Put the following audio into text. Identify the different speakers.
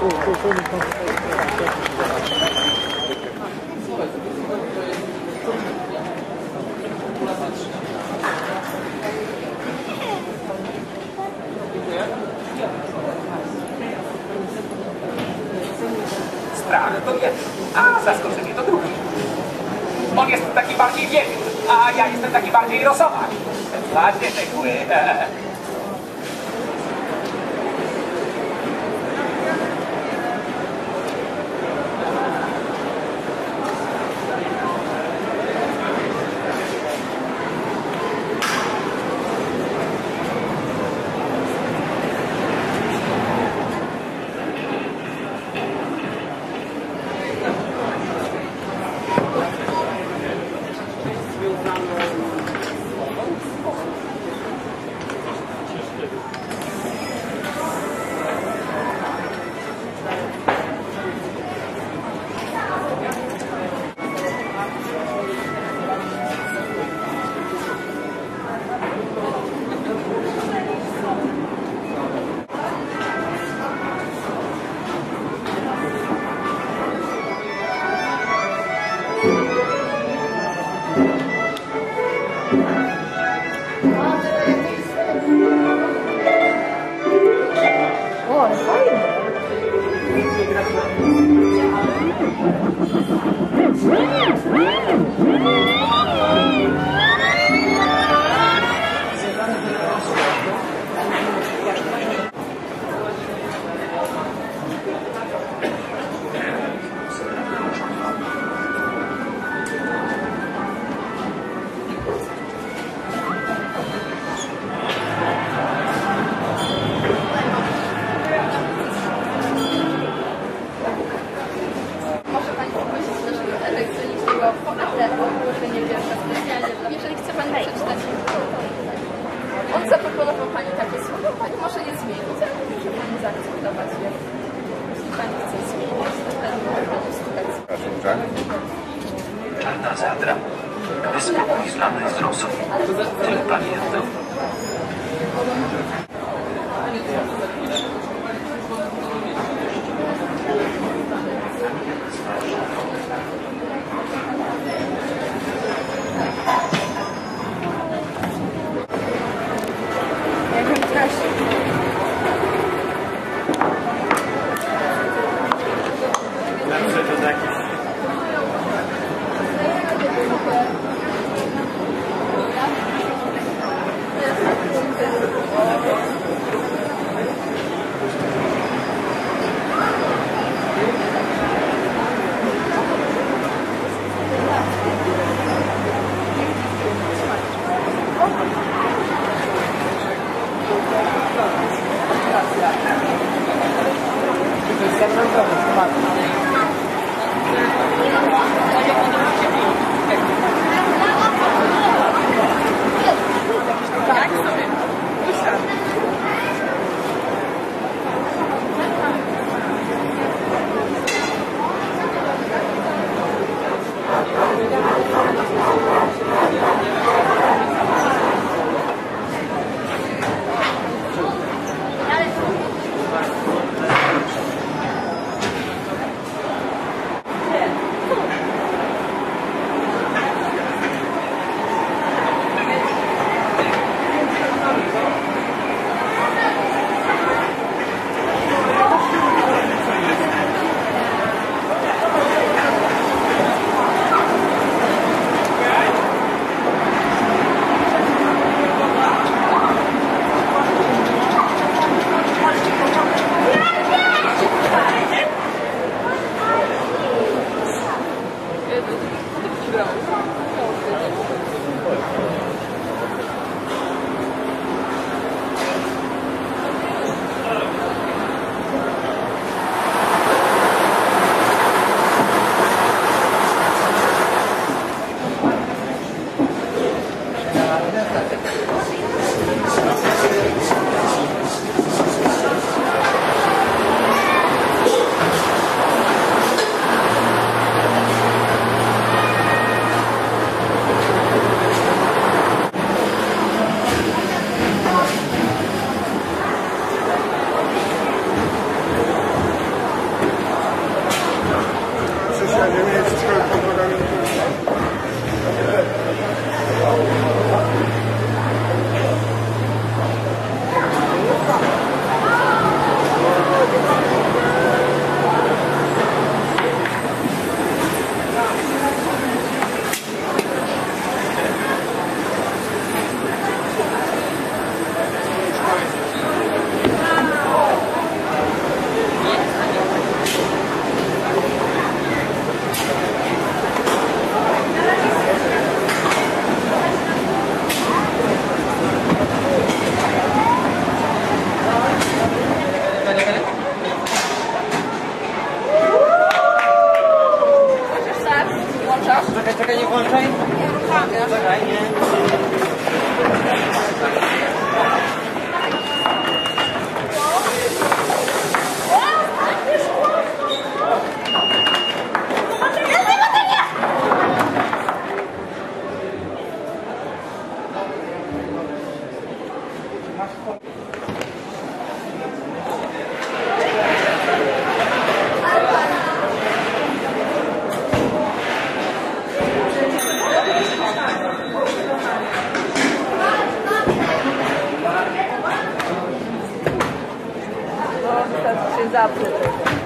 Speaker 1: Strach to jestem taki bardziej rosowak. Ładnie te kły.
Speaker 2: あ、ないの
Speaker 3: Czarna zadra. Wyspółki znany z. Tyle pamiętam.
Speaker 4: Bye. 给你换
Speaker 5: นให้ obrigado.